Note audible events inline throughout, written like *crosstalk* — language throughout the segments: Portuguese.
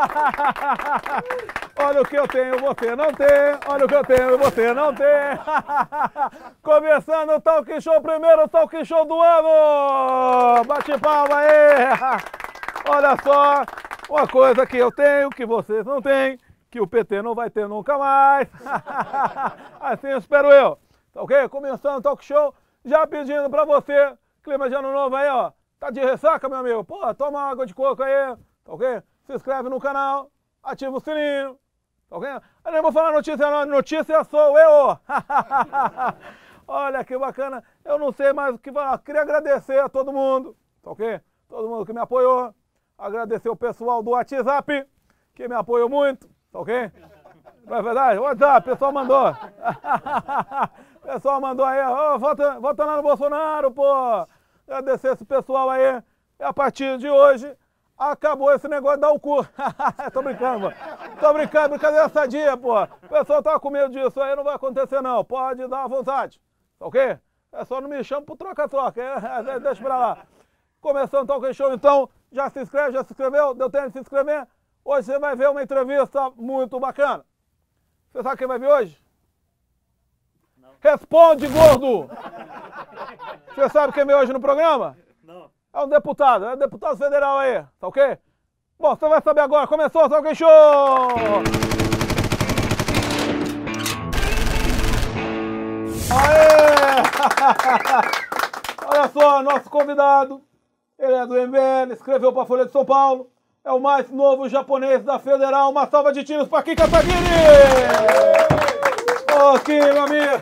*laughs* Olha o que eu tenho, você não tem. Olha o que eu tenho, você não tem. *laughs* Começando o Talk Show, primeiro Talk Show do ano. Bate palma aí. *laughs* Olha só, uma coisa que eu tenho, que vocês não têm, que o PT não vai ter nunca mais. Assim espero eu. Tá ok? Começando o Talk Show, já pedindo pra você, clima de ano novo aí, ó. Tá de ressaca, meu amigo? Pô, toma água de coco aí, tá ok? Se inscreve no canal, ativa o sininho, tá ok? Eu nem vou falar notícia não, notícia sou eu! *laughs* Olha que bacana, eu não sei mais o que falar, queria agradecer a todo mundo, tá ok? Todo mundo que me apoiou, agradecer o pessoal do WhatsApp, que me apoiou muito, tá ok? Não é verdade? WhatsApp, o pessoal mandou. *laughs* o pessoal mandou aí, ó, vota, vota lá no Bolsonaro, pô! Agradecer esse pessoal aí. E a partir de hoje, acabou esse negócio de dar o cu. *laughs* Tô brincando, mano. Tô brincando, brincadeira sadia, pô. O pessoal tá com medo disso aí, não vai acontecer não. Pode dar à vontade. Tá ok? É só não me chama pro troca-troca. É, *laughs* deixa pra lá. Começando o Talk Show, então. Já se inscreve, já se inscreveu? Deu tempo de se inscrever? Hoje você vai ver uma entrevista muito bacana. Você sabe quem vai vir hoje? Não. Responde, gordo! Você sabe quem veio hoje no programa? Não. É um deputado, é um deputado federal aí, tá ok? Bom, você vai saber agora. Começou o Talk Show! Aê! *laughs* Olha só, nosso convidado, ele é do MBL, escreveu para a Folha de São Paulo, é o mais novo japonês da Federal. Uma salva de tiros para Kika Taguini! Ô, Kim, meu amigo!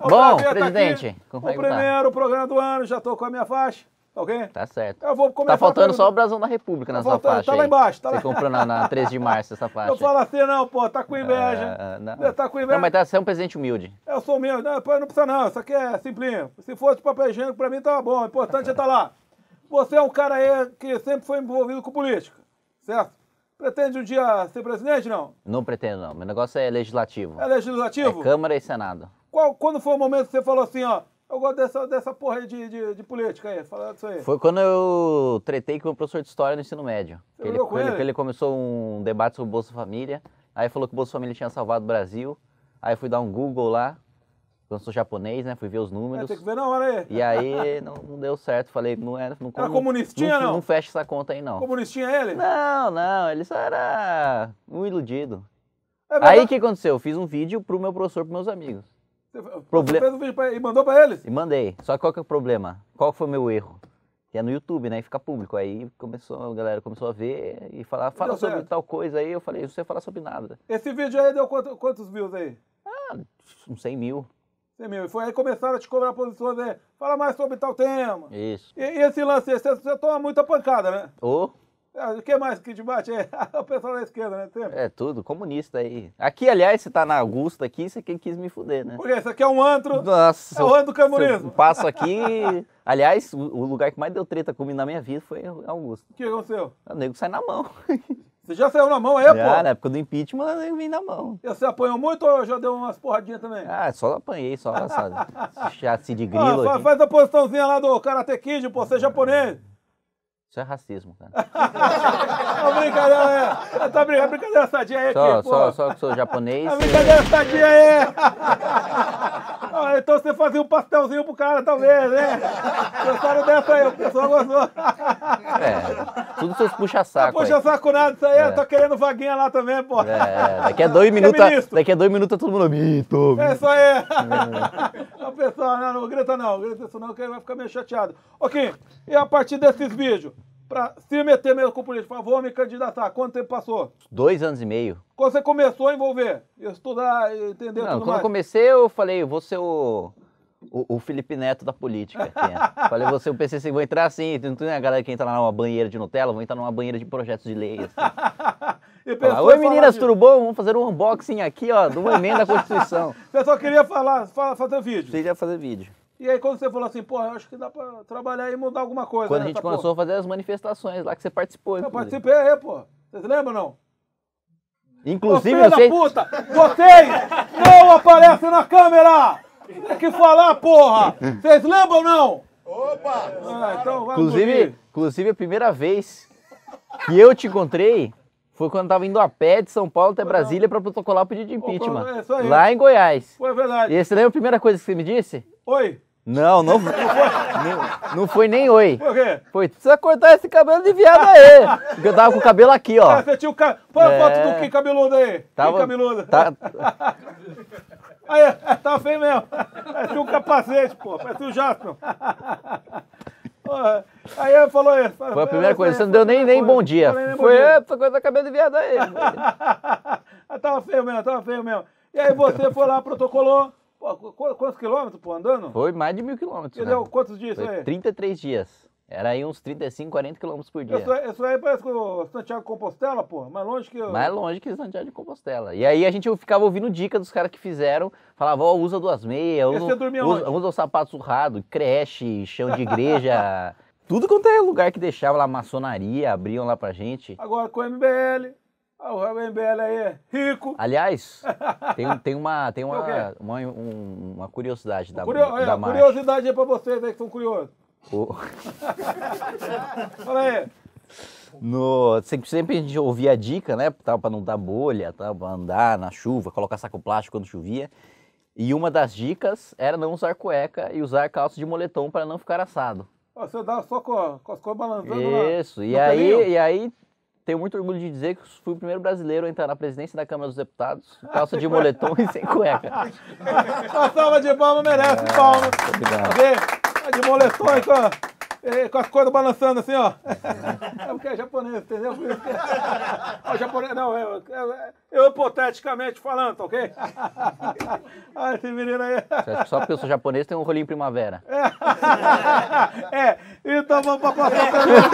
Bom, presidente, o como é tá? primeiro programa do ano, já tô com a minha faixa, tá ok? Tá certo. Eu vou começar Tá faltando só o brasão da República na Tá sua faltando, faixa tá lá embaixo, tá Você lá- comprou na, na *laughs* 13 de março essa faixa. Eu falo assim, não, pô, tá com inveja. Ah, não. Você tá com inveja. Não, mas tá, você é um presidente humilde. Eu sou mesmo, não, não precisa não, isso aqui é simplinho. Se fosse papel higiênico pra mim tava bom, o importante é estar lá. Você é um cara aí que sempre foi envolvido com política, certo? Pretende um dia ser presidente, não? Não pretendo, não. Meu negócio é legislativo. É legislativo? É Câmara e Senado. Qual, quando foi o momento que você falou assim, ó, eu gosto dessa, dessa porra aí de, de, de política aí, fala disso aí. Foi quando eu tretei com o professor de História no ensino médio. Você ele, com ele, ele? começou um debate sobre o Bolsa Família. Aí falou que o Bolsa Família tinha salvado o Brasil. Aí fui dar um Google lá. Eu sou japonês, né? Fui ver os É, números. tem que ver na hora aí. E aí *laughs* não, não deu certo. Falei, não é. Não, Era comunistinha, não? Não fecha essa conta aí, não. Comunistinha ele? Não, não, ele só era um iludido. É. Aí o que aconteceu? Eu fiz um vídeo pro meu professor, pros meus amigos. Você fez um vídeo pra, e mandou pra eles? E mandei. Só que qual que é o problema? Qual foi o meu erro? Que é no YouTube, né? E fica público. Aí começou, a galera começou a ver e falar, fala deu sobre certo. tal coisa aí. Eu falei, não sei falar sobre nada. Esse vídeo aí deu quanto- quantos views aí? Uns 100 mil. Você meu, e foi aí que começaram a te cobrar posições aí. Fala mais sobre tal tema. Isso. E, e esse lance você, você toma muita pancada, né? Ou É, O que mais que te bate aí? *laughs* o pessoal da esquerda, né? Sempre. é tudo, comunista aí. Aqui, aliás, você tá na Augusta aqui, você quem quis me fuder, né? Porque isso aqui é um antro. Nossa, É o ano do comunismo. passo *laughs* aqui. Aliás, o, lugar que mais deu treta comigo na minha vida foi Augusto. O que aconteceu? O nego sai na mão. *laughs* Você já saiu na mão aí, Já, pô? na época do impeachment, eu vim na mão. E você apanhou muito ou já deu umas porradinhas também? Ah, só apanhei, só essa chassi de Ah, grilo fa- aqui. faz a posiçãozinha lá do Karate Kid, pô, você é japonês. Isso é racismo, cara. *laughs* Não, brincadeira, é. Tá brincando, brincadeira sadia aí, Só, aqui, pô. só, só que sou japonês. A brincadeira sadia aí! *laughs* Ah, então você fazia um pastelzinho pro cara, talvez, né? Gostaram dessa aí, o pessoal gostou. É, tudo seus puxa-saco. puxa aí. saco nada isso aí, É. tô querendo vaguinha lá também, pô. É, daqui a dois minutos, ministro. daqui a dois minutos todo mundo mito. É isso aí. *laughs* O pessoal, não, não grita não, grita isso não, que aí vai ficar meio chateado. Ok, e a partir desses vídeos, pra se meter mesmo com política, por favor, me candidatar, quanto tempo passou? Dois anos e meio. Quando você começou a envolver, estudar, entender Não, tudo quando mais? eu comecei, eu falei, vou ser o, o, o Felipe Neto da política. *laughs* falei, vou ser o PCC, vou entrar assim, não tem a galera que entra lá numa banheira de Nutella, vou entrar numa banheira de projetos de lei. Assim. *laughs* Falar, Oi meninas, de- tudo bom? Vamos fazer um unboxing aqui, ó, de uma emenda à *laughs* Constituição. Você só queria falar, fala- fazer vídeo. Você ia fazer vídeo. E aí quando você falou assim, pô, eu acho que dá pra trabalhar e mudar alguma coisa. Quando a né, gente essa começou a fazer as manifestações lá que você participou. Eu inclusive. participei aí, pô. Vocês lembram ou não? Inclusive, filho da você. puta! Vocês não aparecem na câmera! Tem que falar, porra! Vocês lembram ou não? Opa! então vamos Inclusive, dormir. inclusive, a primeira vez que eu te encontrei Foi quando eu tava indo a pé de São Paulo até Brasília pra protocolar o pedido de impeachment. é isso aí. Lá em Goiás. Foi verdade. E você lembra a primeira coisa que você me disse? Oi, Não, não, não, não foi nem oi. por quê? Foi, precisa cortar esse cabelo de viado aí. Porque eu tava com o cabelo aqui, ó. Ah, você tinha o. Põe a É. foto do Kim cabeludo aí. Tava, Kim cabeludo. tá- *laughs* Aí, é, tava feio mesmo. Parecia um capacete, pô. Parecia o Jasper. Porra. Aí ele falou isso. foi a primeira coisa. Você não deu nem, nem bom dia. Nem Foi, dia. é, precisa cortar cabelo de viado aí. *laughs* Tava feio mesmo, tava feio mesmo. E aí você foi lá, protocolou. Pô, qu- quantos quilômetros, pô, andando? Foi mais de mil quilômetros. E né? deu quantos dias isso Foi aí? 33 dias. Era aí uns 35, 40 quilômetros por dia. Isso, aí- isso aí parece que o Santiago Compostela, pô. Mais longe que... Mais longe que Santiago de Compostela. E aí a gente ficava ouvindo dica dos caras que fizeram. Falava, ó, usa duas meias, usa, usa, usa o sapato surrado, creche, chão de igreja. *laughs* Tudo quanto é lugar que deixava lá, maçonaria, abriam lá pra gente. Agora com o MBL. Ah, o MBL aí é rico. Aliás, *laughs* tem, tem uma, tem uma, uma, um- uma curiosidade da, Curio... é, da marcha. curiosidade aí pra vocês aí que são curiosos. O- *laughs* Fala aí. No, sempre, sempre a gente ouvia a dica, né? Tal, pra não dar bolha, tal, pra andar na chuva, colocar saco plástico quando chovia. E uma das dicas era não usar cueca e usar calça de moletom para não ficar assado. Você dá só com, com as coisas balançando lá. Isso. E no aí, e aí tenho muito orgulho de dizer que fui o primeiro brasileiro a entrar na presidência da Câmara dos Deputados, *laughs* calça de moletom e sem cueca. Uma salva de palma merece palma. obrigado. Tá? É de moletom e com, a- eh, com as coisas balançando assim, ó. É porque é japonês, entendeu? Que... Ó, japonês, não, eu, eu, eu hipoteticamente falando, tá ok? *laughs* Ah, esse menino aí. Só porque eu sou japonês tem um rolinho primavera. *laughs* É, então vamos pra próxima pergunta.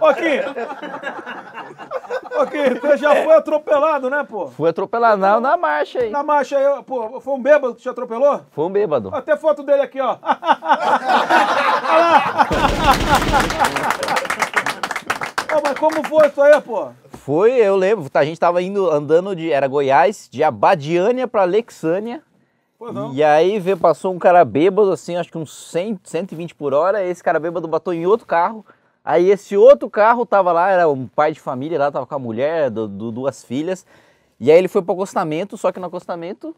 Ô, Kim. Você já foi atropelado, né, pô? Fui atropelado na, na marcha aí. Na marcha aí, pô, foi um bêbado que te atropelou? Foi um bêbado. Até foto dele aqui, ó. *laughs* Ô, mas como foi isso aí, pô? Foi, eu lembro. A gente tava indo, andando de. Era Goiás, de Abadiânia pra não. E aí veio, passou um cara bêbado, assim, acho que uns 100, 120 por hora. Esse cara bêbado bateu em outro carro. Aí esse outro carro tava lá, era um pai de família lá, tava com a mulher, do- do- duas filhas. E aí ele foi pro acostamento, só que no acostamento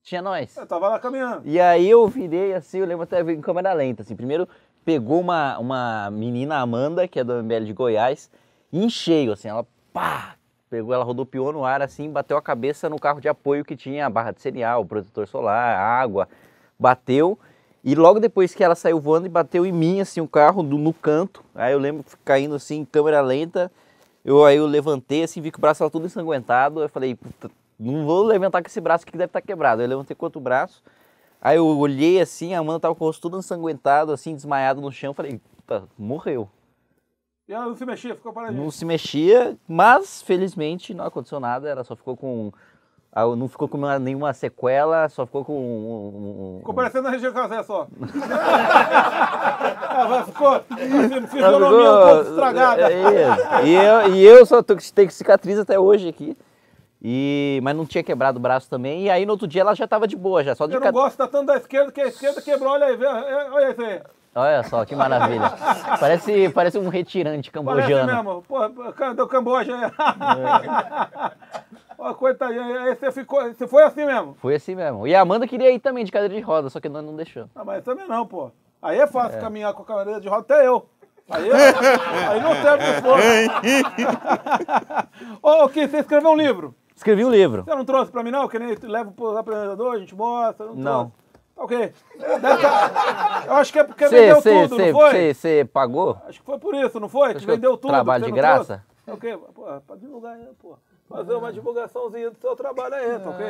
tinha nós. Eu tava lá caminhando. E aí eu virei assim, eu lembro até em câmera lenta, assim. Primeiro pegou uma, uma menina, Amanda, que é do MBL de Goiás, em cheio, assim, ela pá! Pegou, ela rodopiou no ar, assim, bateu a cabeça no carro de apoio que tinha a barra de cereal, o protetor solar, água, bateu. E logo depois que ela saiu voando e bateu em mim, assim, o carro do- no canto. Aí eu lembro caindo assim, em câmera lenta. Eu, aí eu levantei, assim, vi que o braço estava tudo ensanguentado. Eu falei, puta, não vou levantar com esse braço que deve estar quebrado. Aí eu levantei com outro braço. Aí eu olhei assim, a Amanda tava com o rosto todo ensanguentado, assim, desmaiado no chão. Falei, puta, morreu. E ela não se mexia, ficou paradinha. Não se mexia, mas felizmente não aconteceu nada. Ela só ficou com. Ah, Não ficou com uma- nenhuma sequela, só ficou com. um- um- Ficou parecendo a região casé só. *laughs* Ah, mas ficou Ela fisionomia um pouco estragada. É isso. E eu, e eu só tô, tenho cicatriz até hoje aqui. E, mas não tinha quebrado o braço também. E aí no outro dia ela já tava de boa, já só de Eu não ca- gosto tá tanto da esquerda, que a esquerda quebrou, olha aí, é, olha isso aí. Olha só, que maravilha. parece, parece um retirante Parece cambojano. mesmo, pô, do Camboja aí. *laughs* Ó, coitadinho, aí você ficou, você foi assim mesmo. Foi assim mesmo. E a Amanda queria ir também de cadeira de roda, só que nós não deixou. Ah, mas também não, pô. Aí é fácil caminhar com a cadeira de roda, até eu. Aí, aí não serve de força. *laughs* Ô, Kim, você escreveu um livro. Escrevi um livro. Você não trouxe pra mim, não? Que nem levo pros apresentadores, a gente mostra. Não. Não. trouxe. Tá ok. Tá- Eu acho que é porque vendeu tudo, não foi? Você pagou? Acho que foi por isso, não foi? Acho que eu vendeu tudo. trabalho de graça? trouxe. Ok, pô, pra divulgar aí, pô. Fazer uma divulgaçãozinha do seu trabalho aí, tá ok?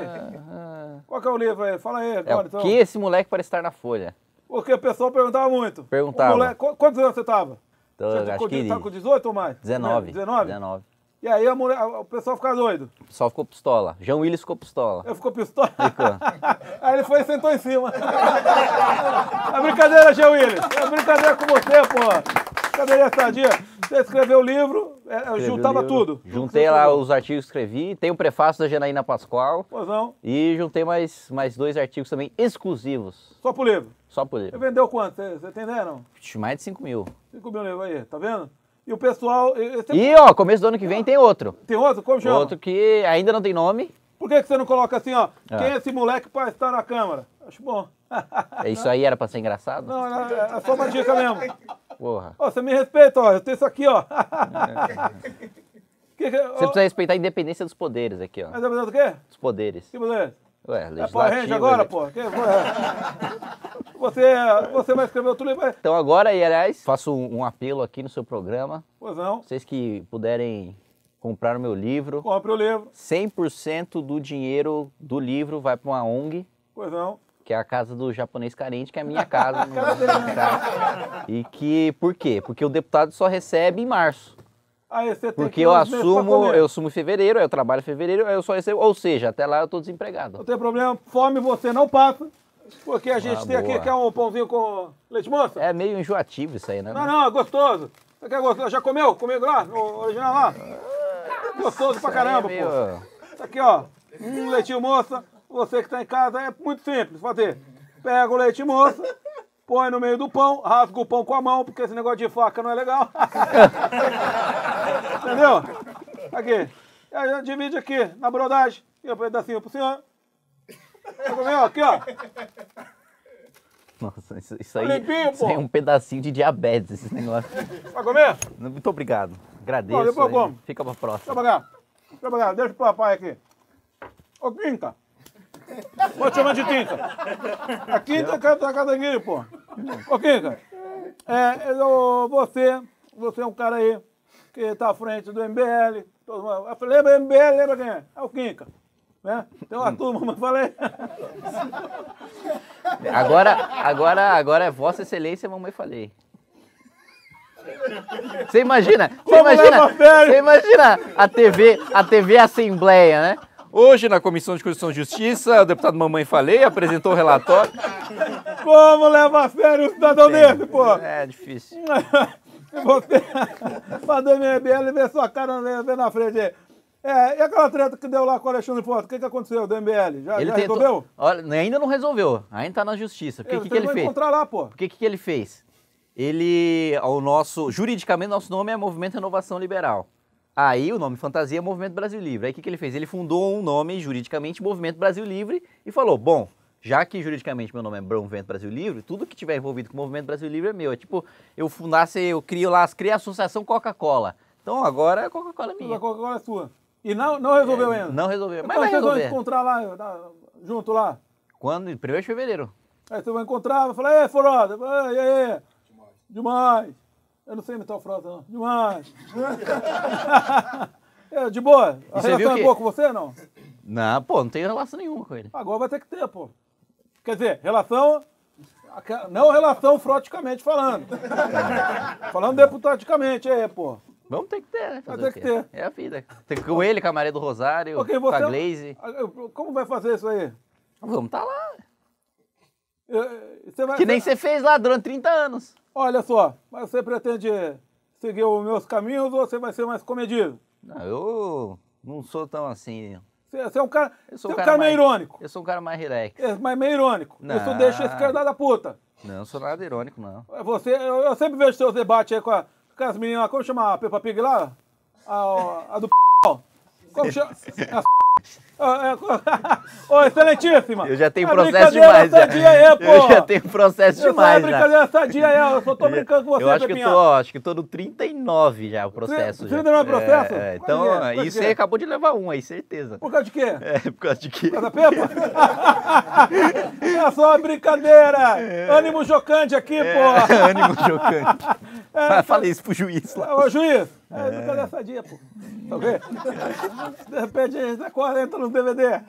Qual que é o livro aí? Fala aí É agora, o então. que esse moleque para estar na folha? Porque o pessoal perguntava muito. Perguntava. O moleque- qu- quantos anos você tava? Então, você tá acho com, que tá com 18 ou mais? 19. 19? 19. E aí a mulher, o pessoal fica doido. Só ficou pistola. João Willis ficou pistola. Eu ficou pistola. Ficou. *laughs* Aí ele foi e sentou em cima. *laughs* É brincadeira, Gê Willis. É brincadeira com você, pô. Brincadeira sadia. Você escreveu o livro, é, Escrevi juntava livro. tudo. Juntei lá os artigos que escrevi. Tem o prefácio da Janaína Pascoal. Pois não, E juntei mais, mais dois artigos também exclusivos. só pro livro. Só Você livro. vendeu quanto? Você, você tem ideia, não? Ixi, Mais de 5 mil. 5 mil livros aí, tá vendo? E o pessoal. E, ó, começo do ano que vem tem outro. Tem outro? Como chama? Outro que ainda não tem nome. Por que, que você não coloca assim, ó? Ah. Quem é esse moleque para estar na Câmara? Acho bom. Isso aí era pra ser engraçado? Não, é, é só uma dica mesmo. *laughs* Porra. Ó, você me respeita, ó. Eu tenho isso aqui, ó. *laughs* que, que, Você precisa respeitar a independência dos poderes aqui, ó. Mas é verdade o quê? Dos poderes. Que beleza? Ué, É legislativo... Power Ranger agora, executivo. pô? Que, é. Você, você vai escrever outro livro? Então agora, e aliás, faço um, um apelo aqui no seu programa. Pois não. Vocês que puderem comprar o meu livro, Compre o livro. 100% do dinheiro do livro vai para uma ONG, Pois não. Que é a casa do japonês carente, que é a minha *laughs* casa. no- tá? E que, por quê? Porque o deputado só recebe em março. Aí você tem Porque que eu assumo, eu assumo em fevereiro, eu trabalho em fevereiro, eu só recebo, ou seja, até lá eu tô Não desempregado. tem problema. Fome você não passa. Porque a gente Ah, tem aqui, boa. quer um pãozinho com leite moça? É meio enjoativo isso aí, né? Não, não, é gostoso. Você quer gostoso? Já comeu comigo lá, no original lá? Gostoso pra caramba, Isso aí é pô. meio- Isso aqui, ó. Um leitinho moça. Você que tá em casa, é muito simples fazer. Pega o leite moça, põe no meio do pão, rasga o pão com a mão, porque esse negócio de faca não é legal. *laughs* Entendeu? Aqui. E aí a gente divide aqui, na brodagem. Aqui, um pedacinho pro senhor. Aqui, ó. Nossa, isso, isso aí, limpinho, isso aí é um pedacinho de diabetes, esse negócio. Vai comer? Muito obrigado. Agradeço. Não, depois eu como. Fica pra Deixa eu próxima. pagar. Deixa eu pagar. Deixa pro papai aqui. Ô, Quinta. Pode chamar de Quinta. A Quinta é da aqui, pô. Ô, Quinta. É, eu, você, você é um cara aí que tá à frente do MBL. Todo mundo- Eu falei, lembra MBL? Lembra quem é? É o Quinca. Né? Tem uma turma, mas falei. Agora, agora, agora é Vossa Excelência, mamãe falei. Você imagina? Você imagina? Você imagina a TV, a TV Assembleia, né? Hoje, na Comissão de Constituição e Justiça, o deputado Mamãe Falei apresentou o relatório. Como leva a sério um cidadão desse, pô? É difícil. *laughs* Você, fazer MBL ver sua cara ver ver na frente aí. É, e aquela treta que deu lá com o Alexandre Foto? O que, que aconteceu do MBL? Já, Ele já tentou. resolveu? Olha, ainda não resolveu. Ainda tá na justiça. O que, É, que, que ele fez? encontrar lá, pô. O que, que ele fez? Ele, o nosso, juridicamente, nosso nome é Movimento Renovação Liberal. Aí o nome fantasia é Movimento Brasil Livre. Aí o que, que ele fez? Ele fundou um nome juridicamente Movimento Brasil Livre e falou: bom, já que juridicamente meu nome é Movimento Brasil Livre, tudo que tiver envolvido com o Movimento Brasil Livre é meu. É tipo, eu fundasse, eu crio lá, a Associação Coca-Cola. Então agora a Coca-Cola é A minha. Coca-Cola é sua. E não, não resolveu ainda. Não resolveu, mas Então vai vocês vão resolver. encontrar lá, na- junto lá. Quando? 1 de fevereiro. Aí você vai encontrar, vai falar, ei, Froda, e aí? Demais. Eu não sei imitar o Froda, não. Demais. *laughs* é, de boa. A E relação é boa com você, não? Não, pô, não tem relação nenhuma com ele. Agora vai ter que ter, pô. Quer dizer, relação. Não relação froticamente falando. falando deputadicamente aí, pô. Vamos ter que ter, né? Fazer ter o que ter. É a vida. Tem que com ele, com a Maria do Rosário, Ok, com a Glaze. Como vai fazer isso aí? Vamos tá lá. Você vai, Que nem você fez lá durante 30 anos. Olha só, mas você pretende seguir os meus caminhos ou você vai ser mais comedido? Não, eu não sou tão assim. Você, você é um cara, Eu sou é um cara cara meio mais- irônico. Eu sou um cara mais relax. É, mas meio irônico. Não. Isso deixa esse cara da puta. Não, eu sou nada irônico, não. Você, eu, eu sempre vejo seus debates aí com, a, com as meninas, como chama a Peppa Pig lá? A, a do *laughs* p. Como chama? A, a, é, *laughs* Ô, excelentíssima! Eu já tenho É processo demais. Sadia aí, pô! *laughs* Eu já tenho processo Eu sou demais. é brincadeira sadia aí, eu só tô *laughs* brincando com você, eu acho que eu tô, acho que tô no 39 já, o processo. já. 39 processo? É, é, Qual então, é? Isso aí acabou de levar um aí, certeza. Por causa de quê? É, por causa de quê? Por causa da Peppa? é só uma brincadeira! Ânimo jocante aqui, pô! É, ânimo chocante. Ah, Falei isso pro juiz lá. Ô, juiz, é brincadeira sadia, pô. Tá ok? De repente, você corre, entra no DVD.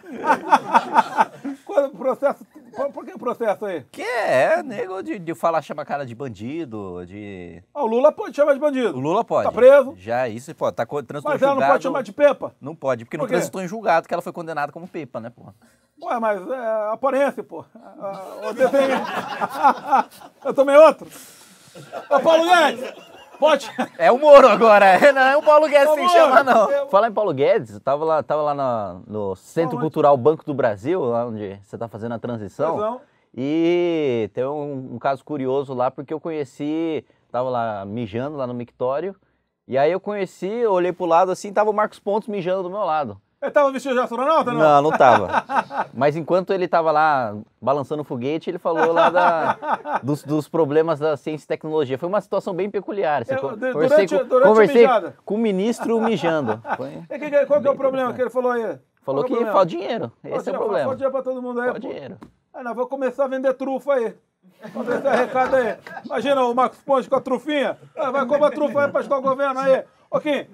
*laughs* Quando o processo... Por, por que o processo aí? Que é, nego de, de falar, chama cara de bandido, de... Ah, o Lula pode chamar de O bandido. Lula pode. Tá preso. Já, isso pode. Tá co- transitou Mas ela julgado. não pode chamar de Pepa? Não pode, porque não Por quê? transitou em julgado, que ela foi condenada como pepa, né, pô? Ué, mas é aparência, pô. Você tem... *laughs* Eu tomei outro. Ô, Paulo Guedes, pode... É o Moro agora, é, não é o Paulo Guedes que tem que chamar, não. eu- Falar em Paulo Guedes, eu tava lá, tava lá na- no Centro Aonde? Cultural Banco do Brasil, lá onde você tá fazendo a transição. Não. E tem um, um caso curioso lá, porque eu conheci, tava lá mijando lá no mictório, E aí eu conheci, olhei pro lado assim, tava o Marcos Pontes mijando do meu lado. Ele tava vestido de astronauta, não? Não, não tava. Mas enquanto ele tava lá balançando o foguete, ele falou lá da- dos, dos problemas da ciência e tecnologia. Foi uma situação bem peculiar. assim, Eu- conversei durante- com, durante conversei com o ministro mijando. Foi- *laughs* que- que- qual que é o problema que ele falou aí? falou que é o problema? falta dinheiro. Esse é o Falta- problema. Falta dinheiro pra todo mundo aí, Falta dinheiro. Aí nós vamos começar a vender trufa aí. Vamos ver esse recado aí. Imagina o Marcos Ponte com a trufinha. Ah, vai comprar trufa aí pra ajudar o governo aí. Kim,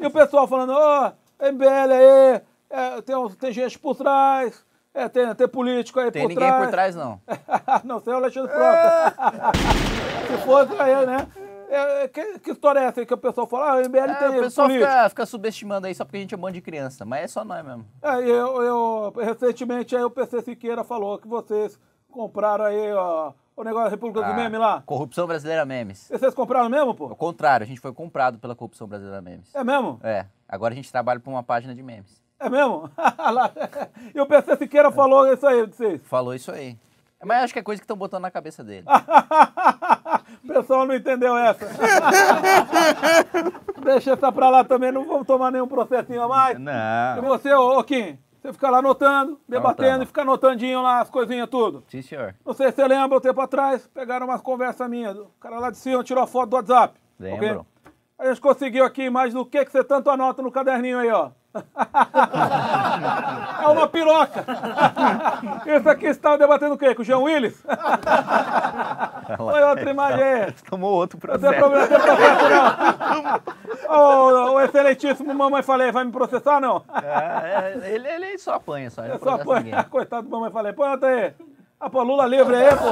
e o pessoal falando, ó, MBL aí, é, tem, tem gente por trás, é, tem, tem político aí Tem por ninguém trás. por trás, não. *laughs* não, é o Alexandre Frota. *laughs* Se fosse aí, né? É, que, que história é essa aí que o pessoal fala? Ah, o MBL É, tem o pessoal fica, fica subestimando aí só porque a gente é um monte de criança, mas é só nós mesmo. É, eu, eu- recentemente aí o PC Siqueira falou que vocês compraram aí ó, o negócio da República do Ah, Meme lá. Corrupção Brasileira Memes. E Vocês compraram mesmo, pô? contrário, a gente foi comprado pela Corrupção Brasileira Memes. É mesmo? É, agora a gente trabalha pra uma página de memes. É mesmo? *laughs* E o PC Siqueira falou isso aí de vocês. Falou isso aí. Mas acho que é coisa que estão botando na cabeça dele. *laughs* o pessoal não entendeu essa. *laughs* Deixa essa pra lá também, não vamos tomar nenhum processinho a mais. E Não. você, ô, ô Kim, você fica lá anotando, debatendo anotando. e fica anotandinho lá as coisinhas tudo. Sim, senhor. Não sei se você lembra, um tempo atrás, pegaram umas conversas minhas. O cara lá de cima tirou a foto do WhatsApp. Lembro. ok? A gente conseguiu aqui mais do que, que você tanto anota no caderninho aí, ó. *laughs* é uma piroca. Isso aqui está debatendo o quê? Com o João Willis? Foi outra imagem aí. Tomou outro Não tem problema, não tem processo não. Ô, excelentíssimo mamãe falei, vai me processar não? É, é, ele, ele só apanha, só. Ele só põe, ninguém. *laughs* coitado do mamãe falei, põe outra aí. Ah, pô, Lula livre aí, pô.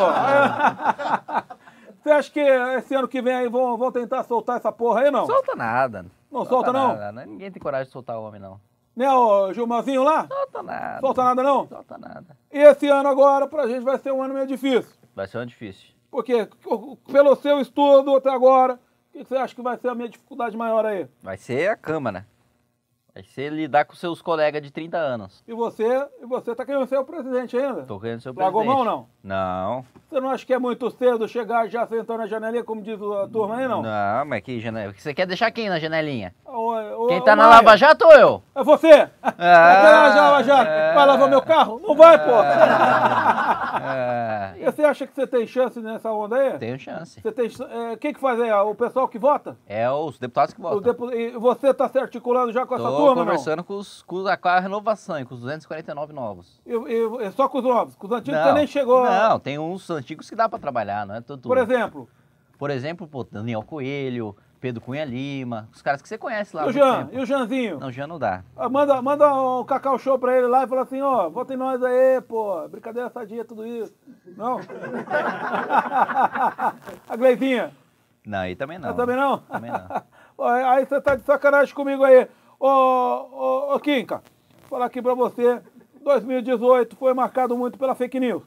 Você acha que esse ano que vem aí vão, vão tentar soltar essa porra aí, não? Solta nada. Não solta, não? Nada. Ninguém tem coragem de soltar o homem, não. Né, o Gilmarzinho lá? Solta nada. Solta nada, não? Solta nada. E esse ano agora, pra gente, vai ser um ano meio difícil. Vai ser um difícil. Porque, pelo seu estudo até agora, o que você acha que vai ser a minha dificuldade maior aí? Vai ser a Câmara. Vai ser lidar com seus colegas de 30 anos. E você, e você tá querendo ser o presidente ainda? Tô querendo ser o Largou presidente. mão, não? Não. Você não acha que é muito cedo chegar já sentando na janelinha, como diz a turma aí, não? Não, mas que janela. Você quer deixar quem na janelinha? Ô, ô, Quem tá na Maia, Lava Jato ou eu? É você! Ah, Vai lá, Lava Jato. é. Vai lavar meu carro? Não vai, pô! É, E você acha que você tem chance nessa onda aí? tenho chance. Você tem. é, Quem que faz aí? O pessoal que vota? É os deputados que O votam. E você tá se articulando já com essa Tô turma, conversando com, os, com, a, com a renovação, e com os 249 novos. não? E, e- só com os novos? Com os antigos você nem chegou. Não, tem uns antigos que dá pra trabalhar, não é tudo. Por exemplo, Por exemplo, pô, Daniel Coelho, Pedro Cunha Lima, os caras que você conhece lá. e o Jean? E o Janzinho? Não, já não dá. Ah, Manda, manda um cacau show pra ele lá e fala assim, ó, vota em nós aí, pô. Brincadeira sadia, tudo isso. Não? *laughs* a Gleizinha? Não, aí também não. Eu também não? Também não. *laughs* Aí você tá de sacanagem comigo aí. Ô, ô, ô Kinka, vou falar aqui pra você. 2018 foi marcado muito pela fake news.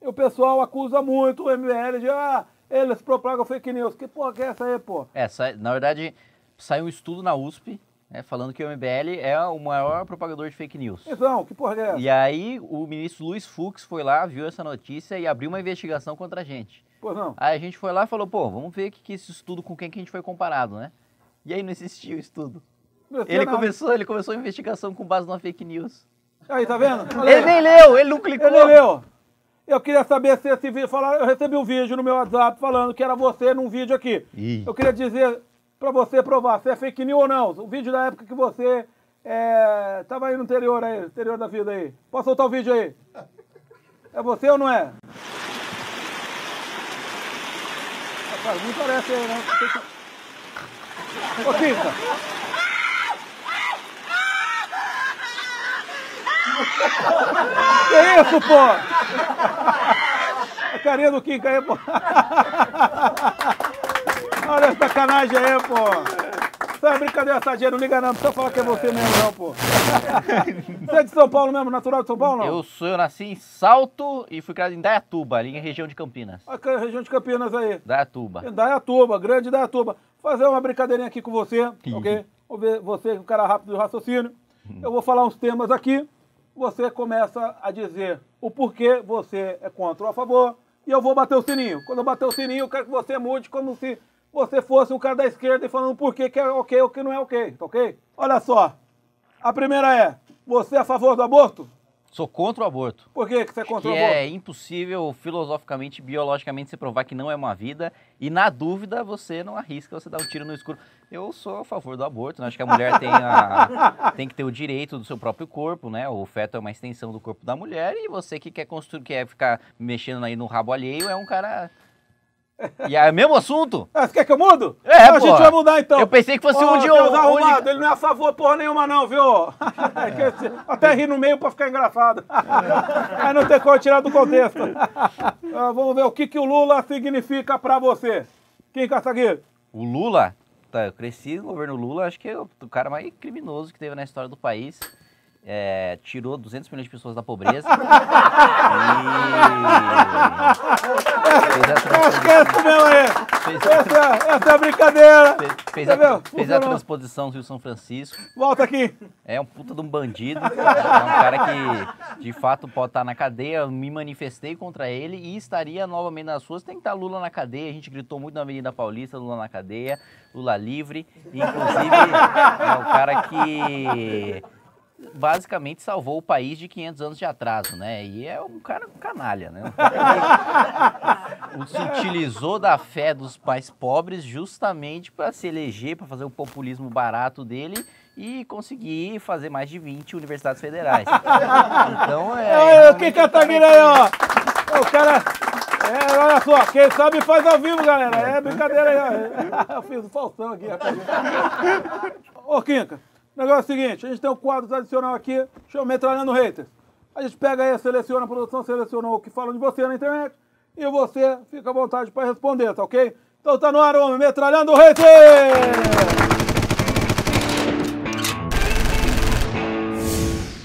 E o pessoal acusa muito o MBL de, ah, eles propagam fake news. Que porra que é essa aí, pô? É, na verdade, saiu um estudo na USP, né, falando que o MBL é o maior propagador de fake news. Então, que porra é essa? E aí, o ministro Luiz Fux foi lá, viu essa notícia e abriu uma investigação contra a gente. Pois não. Aí a gente foi lá e falou, pô, vamos ver que, que esse estudo com quem que a gente foi comparado, né? E aí não existia o estudo. Ele nada. começou, ele começou a investigação com base numa fake news. Aí, tá vendo? Olha Ele aí. nem leu, ele não clicou. Ele leu. Eu queria saber se esse vídeo falar. Eu recebi um vídeo no meu WhatsApp falando que era você num vídeo aqui. Ih. Eu queria dizer pra você provar se é fake news ou não. O vídeo da época que você é, tava aí no interior aí, interior da vida aí. Posso soltar o vídeo aí? É você ou não é? Rapaz, não parece aí, né? Ô, Kika. Que isso, pô? A carinha do Kika aí, pô. Olha essa sacanagem aí, pô. Isso é brincadeira sadia, não liga não, não precisa falar que é você mesmo não, pô. Você é de São Paulo mesmo, natural de São Paulo não? Eu sou, eu nasci em Salto e fui criado em Dayatuba, ali em região de Campinas. Aqui, região de Campinas aí. Dayatuba. Dayatuba, grande Dayatuba. Fazer uma brincadeirinha aqui com você, ok? Vou ver você, um cara rápido de raciocínio. Eu vou falar uns temas aqui. Você começa a dizer o porquê você é contra ou a favor. E eu vou bater o sininho. Quando eu bater o sininho, eu quero que você mude como se você fosse um cara da esquerda e falando por que, que é ok ou que não é ok, tá ok? Olha só, a primeira é, você é a favor do aborto? Sou contra o aborto. Por que, que você é contra que o aborto? é impossível filosoficamente, biologicamente, se provar que não é uma vida. E na dúvida, você não arrisca, você dá um tiro no escuro. Eu sou a favor do aborto, né? Acho que a mulher tem, a- *laughs* tem que ter o direito do seu próprio corpo, né? O feto é uma extensão do corpo da mulher e você que quer construir, quer ficar mexendo aí no rabo alheio é um cara. E é o mesmo assunto? Ah, você quer que eu mudo? É, Então a gente vai mudar então. Eu pensei que fosse Ó, um de um- arrumado, um- ele não é a favor porra nenhuma não, viu? *laughs* É Até rir no meio pra ficar engraçado. Aí não tem como tirar do contexto. Ah, Vamos ver o que, que o Lula significa pra você. Kim Caçagueiro. O Lula, tá, eu cresci no governo Lula, acho que é o cara mais criminoso que teve na história do país. É, tirou 200 milhões de pessoas da pobreza. *laughs* e fez a é mesmo aí. Fez- Essa, é- essa é a brincadeira. Fez, fez Entendeu? a, fez a transposição do Rio São Francisco. Volta aqui. É um puta de um bandido. É um cara que, de fato, pode estar na cadeia. Eu me manifestei contra ele e estaria novamente nas ruas. Tem que estar Lula na cadeia. A gente gritou muito na Avenida Paulista, Lula na cadeia, Lula livre. Inclusive, é o cara que basicamente salvou o país de 500 anos de atraso, né? E é um cara canalha, né? Um que se utilizou da fé dos mais pobres justamente para se eleger, para fazer o populismo barato dele e conseguir fazer mais de 20 universidades federais. Então é. Olha o Kim Caçagueiro aí, ó. O cara... É, olha só, quem sabe faz ao vivo, galera. É brincadeira aí, ó. Eu fiz o Faustão aqui, rapaz. Ô, Kinka, o negócio é o seguinte, a gente tem um quadro tradicional aqui, chama Metralhando Haters. A gente pega aí, seleciona, a produção selecionou o que falam de você na internet e você fica à vontade para responder, tá ok? Então tá no ar, homem, Metralhando Haters!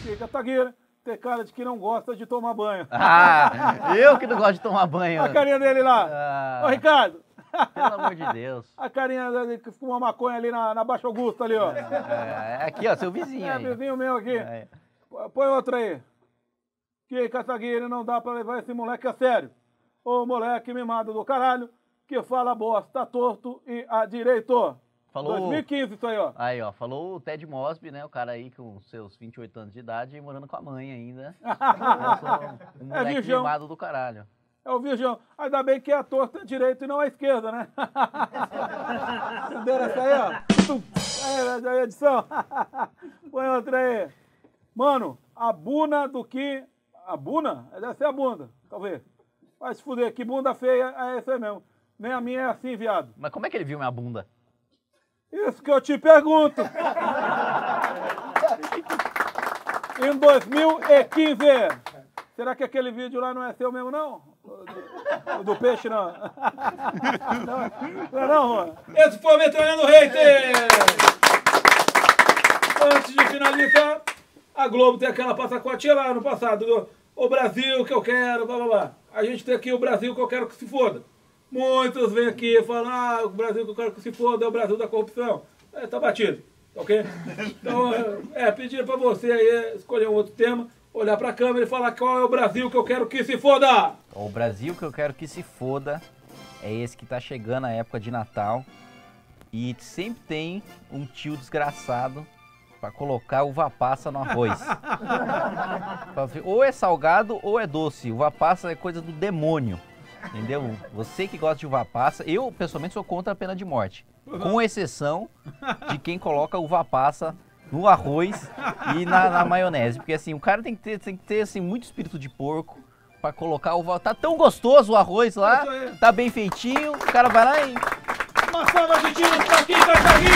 Fica Tagueira, tem cara de que não gosta de tomar banho. Ah, eu que não gosto de tomar banho. *laughs* A carinha dele lá. Ah. Ô, Ricardo, Pelo amor de Deus. a carinha que fuma maconha ali na, na Baixa Augusta ali, ó. É, é aqui, ó, seu vizinho É, aí. vizinho meu aqui. É. Põe outra aí. Que Caçagueira não dá pra levar esse moleque a sério. Ô moleque mimado do caralho, que fala bosta torto e a direito. Falou. 2015 isso aí, ó. Aí, ó, falou o Ted Mosby, né? O cara aí com seus 28 anos de idade, morando com a mãe ainda. *laughs* Eu sou um É moleque virgão. mimado do caralho. É o Virgão. Ainda bem que é a torta é direita e não a esquerda, né? *laughs* Entenderam essa aí, ó? Aí, aí, edição. *laughs* Põe outra aí. Mano, a buna do que... A buna? Deve ser a bunda, talvez. Vai se fuder, que bunda feia é essa aí mesmo. Nem a minha é assim, viado. Mas como é que ele viu minha bunda? Isso que eu te pergunto. *laughs* em 2015. Será que aquele vídeo lá não é seu mesmo, não? Do, do peixe, não. Não, não não, Juan? Esse foi o Metralhando Hater! Antes de finalizar, a Globo tem aquela passacotinha lá no passado, do o Brasil que eu quero, blá blá blá. A gente tem aqui o Brasil que eu quero que se foda. Muitos vêm aqui e falam, ah, o Brasil que eu quero que se foda é o Brasil da corrupção. É, tá batido, ok? *laughs* Então, é, é pedir pra você aí escolher um outro tema, olhar pra câmera e falar qual é o Brasil que eu quero que se foda! O Brasil que eu quero que se foda é esse que tá chegando a época de Natal e sempre tem um tio desgraçado pra colocar uva passa no arroz. *laughs* Ou é salgado ou é doce. Uva passa é coisa do demônio. Entendeu? Você que gosta de uva passa, eu pessoalmente sou contra a pena de morte. Com exceção de quem coloca uva passa no arroz e na, na maionese. Porque assim, o cara tem que ter, tem que ter assim, muito espírito de porco pra colocar uva. Tá tão gostoso o arroz lá, tá bem feitinho, o cara vai lá e. Uma salva de tiros pra Kim Kataguiri!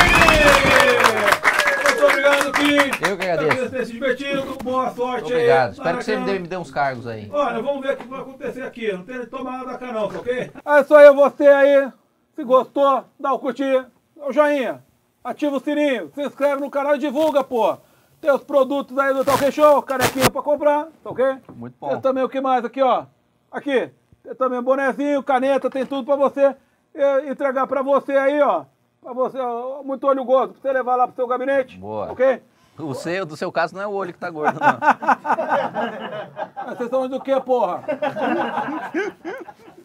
Muito obrigado, Kim! Eu que agradeço. Espero ter se divertido, boa sorte Obrigado. aí. Espero que você me dê, me dê uns cargos aí. Olha, vamos ver o que vai acontecer aqui. Não tem toma nada da cá não, tá ok? É isso aí, você aí. Se gostou, dá o curtir, dá o joinha. Ativa o sininho, se inscreve no canal e divulga, pô. Tem os produtos aí do Talk Show, canequinha pra comprar, tá ok? Muito Tem bom. também o que mais aqui, ó. Aqui. Tem também bonezinho, caneta, tem tudo pra você eh, entregar pra você aí, ó. Pra você, ó, muito olho gordo, pra você levar lá pro seu gabinete. Boa. Ok? O seu, do seu caso, não é o olho que tá gordo, não. *laughs* Vocês estão do que, porra? *laughs*